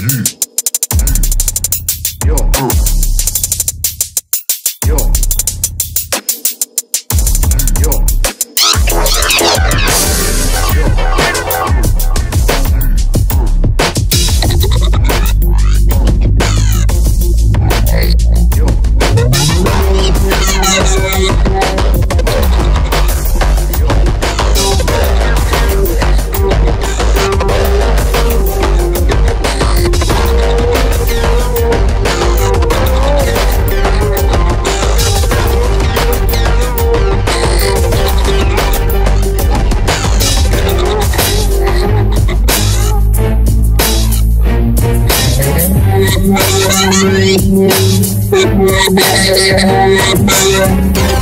うん Thank you.